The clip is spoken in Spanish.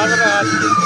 palabras.